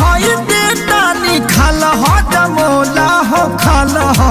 हई बेटा निखल हो जमोला हो खल हो।